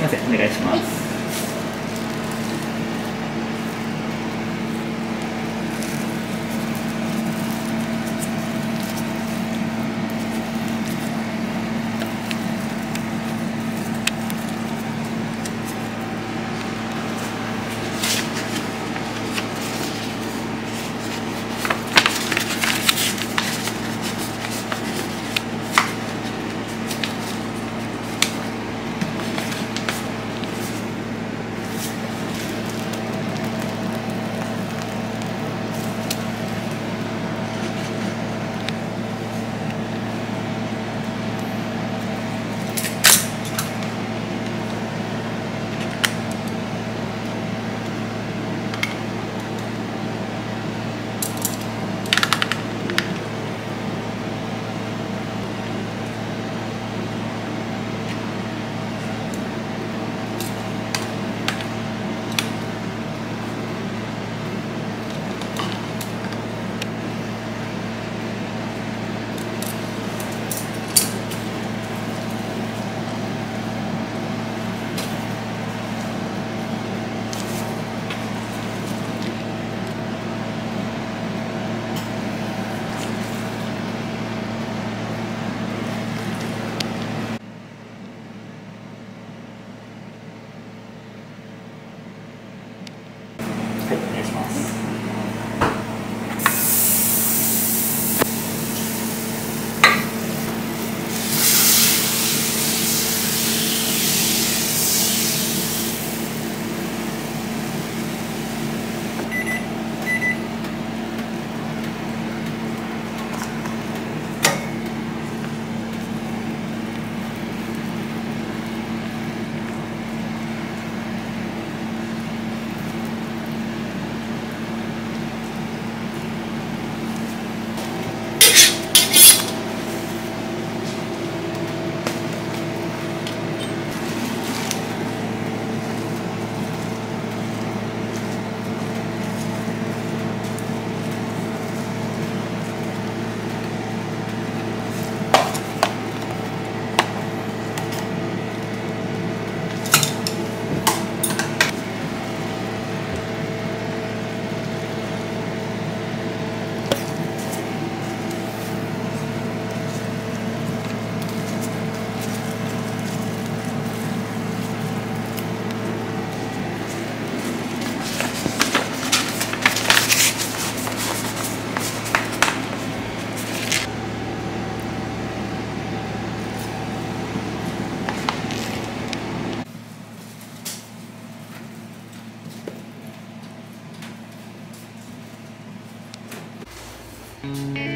ませんお願いします。す